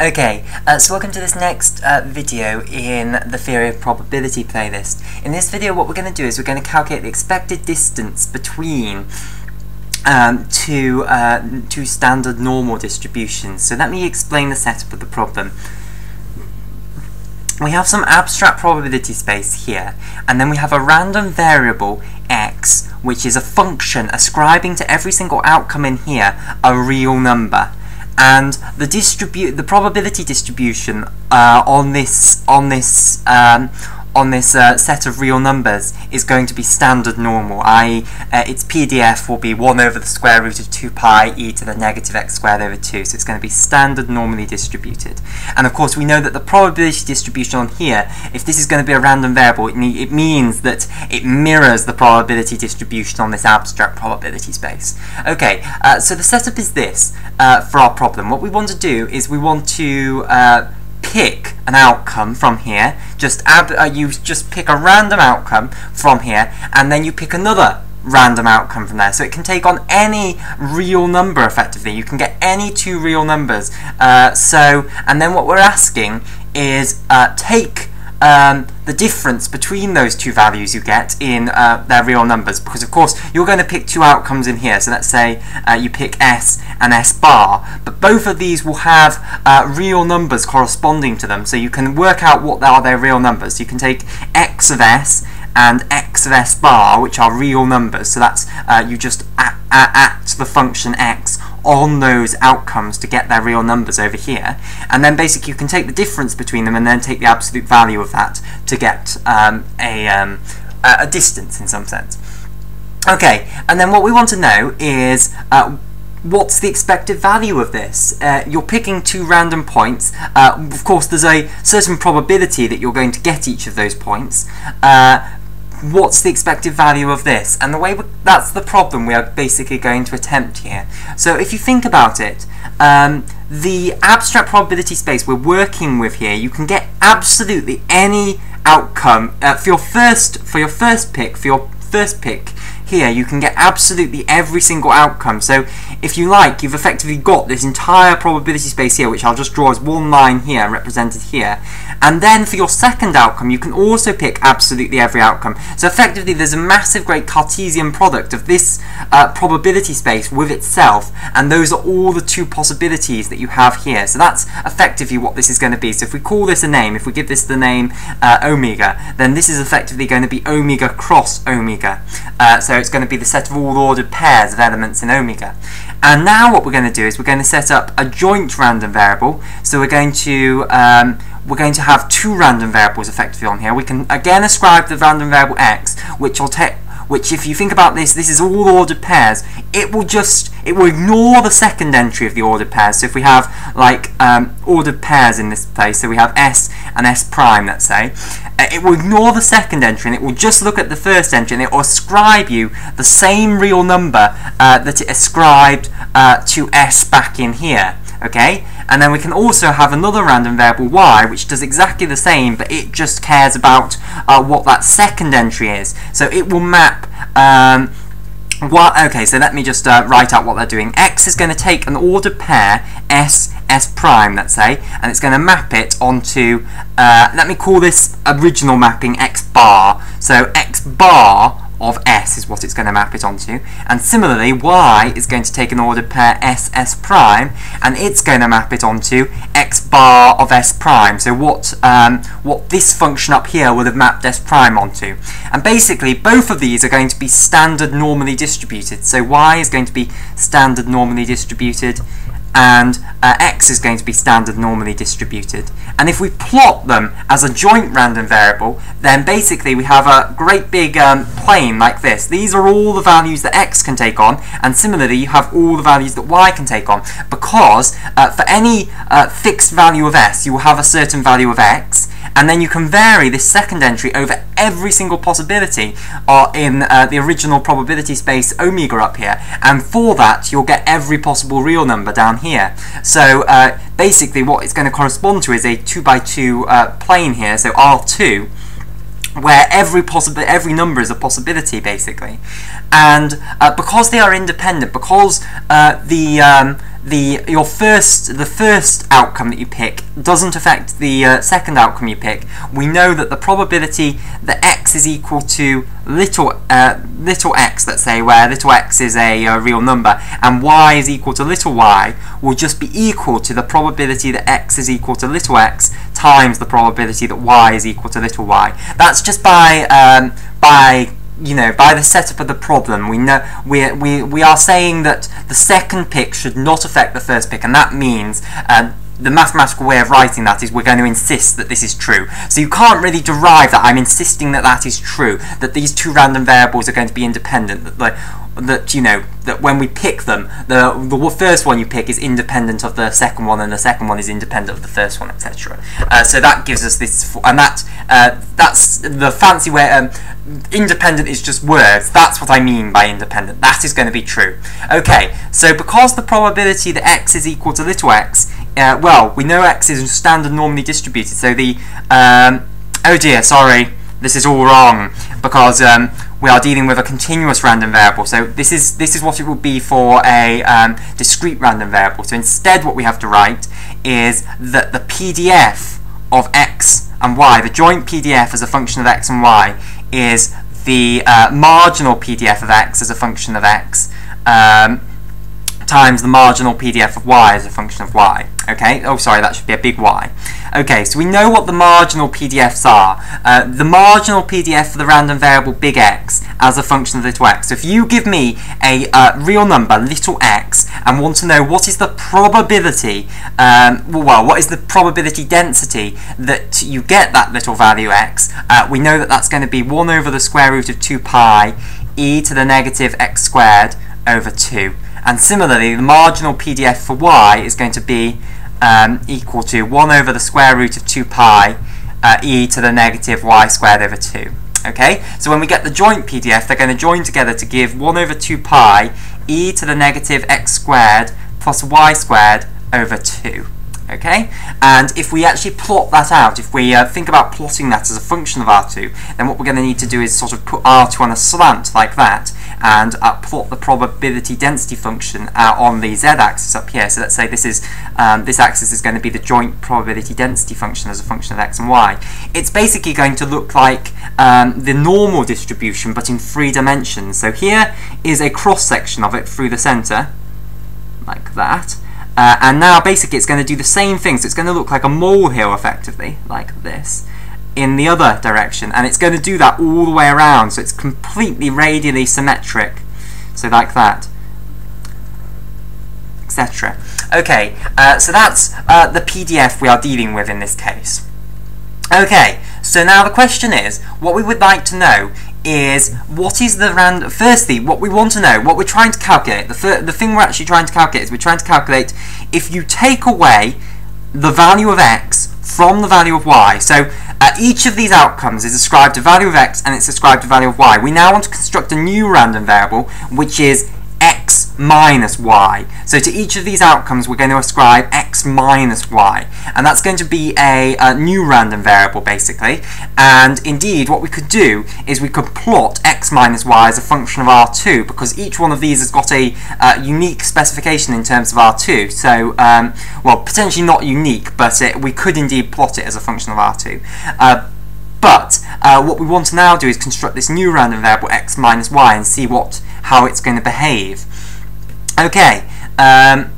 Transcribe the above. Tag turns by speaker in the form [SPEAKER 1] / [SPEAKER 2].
[SPEAKER 1] Okay, uh, so welcome to this next uh, video in the Theory of Probability playlist. In this video what we're going to do is we're going to calculate the expected distance between um, two, uh, two standard normal distributions. So let me explain the setup of the problem. We have some abstract probability space here, and then we have a random variable x, which is a function ascribing to every single outcome in here a real number and the distribute the probability distribution uh, on this on this um, on this uh, set of real numbers is going to be standard normal, i.e. Uh, its PDF will be 1 over the square root of 2 pi e to the negative x squared over 2, so it's going to be standard normally distributed. And of course we know that the probability distribution on here, if this is going to be a random variable, it, it means that it mirrors the probability distribution on this abstract probability space. Okay, uh, so the setup is this uh, for our problem. What we want to do is we want to uh, pick an outcome from here. Just add, uh, you just pick a random outcome from here, and then you pick another random outcome from there. So it can take on any real number effectively. You can get any two real numbers. Uh, so, and then what we're asking is uh, take um, the difference between those two values you get in uh, their real numbers. Because of course you're going to pick two outcomes in here. So let's say uh, you pick S and S bar. But both of these will have uh, real numbers corresponding to them. So you can work out what are their real numbers. You can take X of S and X of S bar which are real numbers. So that's uh, you just act the function X on those outcomes to get their real numbers over here. And then basically you can take the difference between them and then take the absolute value of that to get um, a, um, a distance in some sense. Okay, and then what we want to know is uh, what's the expected value of this? Uh, you're picking two random points. Uh, of course, there's a certain probability that you're going to get each of those points. Uh, what's the expected value of this? And the way that's the problem we are basically going to attempt here. So if you think about it, um, the abstract probability space we're working with here, you can get absolutely any outcome uh, for your first for your first pick for your first pick here you can get absolutely every single outcome. So if you like, you've effectively got this entire probability space here, which I'll just draw as one line here, represented here. And then for your second outcome, you can also pick absolutely every outcome. So effectively, there's a massive great Cartesian product of this uh, probability space with itself, and those are all the two possibilities that you have here. So that's effectively what this is going to be. So if we call this a name, if we give this the name uh, omega, then this is effectively going to be omega cross omega. Uh, so it's going to be the set of all ordered pairs of elements in omega. And now what we're going to do is we're going to set up a joint random variable. So we're going to um, we're going to have two random variables effectively on here. We can again ascribe the random variable x, which will take which if you think about this, this is all ordered pairs. It will just, it will ignore the second entry of the ordered pairs. So if we have like um, ordered pairs in this place, so we have S and S prime, let's say, uh, it will ignore the second entry and it will just look at the first entry and it will ascribe you the same real number uh, that it ascribed uh, to S back in here. Okay, and then we can also have another random variable y, which does exactly the same, but it just cares about uh, what that second entry is. So it will map um, what, okay, so let me just uh, write out what they're doing. X is going to take an ordered pair, S, S prime, let's say, and it's going to map it onto, uh, let me call this original mapping X bar. So X bar of S is what it's going to map it onto. And similarly, Y is going to take an ordered pair S, S prime, and it's going to map it onto X bar of S prime. So what, um, what this function up here would have mapped S prime onto. And basically, both of these are going to be standard normally distributed. So Y is going to be standard normally distributed, and uh, x is going to be standard normally distributed. And if we plot them as a joint random variable, then basically we have a great big um, plane like this. These are all the values that x can take on, and similarly you have all the values that y can take on, because uh, for any uh, fixed value of s, you will have a certain value of x, and then you can vary this second entry over every single possibility uh, in uh, the original probability space omega up here. And for that you'll get every possible real number down here. So uh, basically what it's going to correspond to is a 2 by 2 uh, plane here so R2 where every possible every number is a possibility basically. And uh, because they are independent because uh, the um, the your first the first outcome that you pick doesn't affect the uh, second outcome you pick, we know that the probability that x is equal to little uh, little x, let's say, where little x is a uh, real number, and y is equal to little y, will just be equal to the probability that x is equal to little x times the probability that y is equal to little y. That's just by um, by you know, by the setup of the problem, we know we we we are saying that the second pick should not affect the first pick, and that means. Um, the mathematical way of writing that is we're going to insist that this is true. So you can't really derive that I'm insisting that that is true, that these two random variables are going to be independent, that the, that you know that when we pick them, the the first one you pick is independent of the second one, and the second one is independent of the first one, etc. Uh, so that gives us this, and that uh, that's the fancy way. Um, independent is just words. That's what I mean by independent. That is going to be true. Okay, so because the probability that x is equal to little x, uh, well, we know x is standard normally distributed. So the um, oh dear, sorry, this is all wrong because um, we are dealing with a continuous random variable. So this is this is what it would be for a um, discrete random variable. So instead what we have to write is that the PDF of x and y, the joint PDF as a function of x and y, is the uh, marginal PDF of x as a function of x um, times the marginal PDF of y as a function of y. Okay, oh sorry, that should be a big Y. Okay, so we know what the marginal PDFs are. Uh, the marginal PDF for the random variable big X as a function of little x. So if you give me a uh, real number, little x, and want to know what is the probability, um, well, what is the probability density that you get that little value x, uh, we know that that's going to be 1 over the square root of 2 pi e to the negative x squared over 2. And similarly, the marginal PDF for y is going to be um, equal to 1 over the square root of 2 pi uh, e to the negative y squared over 2. Okay, so when we get the joint PDF, they're going to join together to give 1 over 2 pi e to the negative x squared plus y squared over 2. Okay, and if we actually plot that out, if we uh, think about plotting that as a function of R2, then what we're going to need to do is sort of put R2 on a slant like that, and uh, plot the probability density function uh, on the z-axis up here. So let's say this is um, this axis is going to be the joint probability density function as a function of x and y. It's basically going to look like um, the normal distribution, but in three dimensions. So here is a cross section of it through the centre, like that. Uh, and now basically it's going to do the same thing, so it's going to look like a molehill effectively, like this, in the other direction. And it's going to do that all the way around, so it's completely radially symmetric. So like that, etc. Okay, uh, so that's uh, the PDF we are dealing with in this case. Okay, so now the question is, what we would like to know is what is the random firstly what we want to know what we're trying to calculate the, the thing we're actually trying to calculate is we're trying to calculate if you take away the value of x from the value of y so uh, each of these outcomes is ascribed a value of x and it's ascribed a value of y. We now want to construct a new random variable which is x minus y. So to each of these outcomes, we're going to ascribe x minus y. And that's going to be a, a, new random variable, basically. And indeed, what we could do is we could plot x minus y as a function of R2, because each one of these has got a uh, unique specification in terms of R2. So, um, well, potentially not unique, but it, we could indeed plot it as a function of R2. Uh, but uh, what we want to now do is construct this new random variable x minus y and see what how it's going to behave. Okay, um,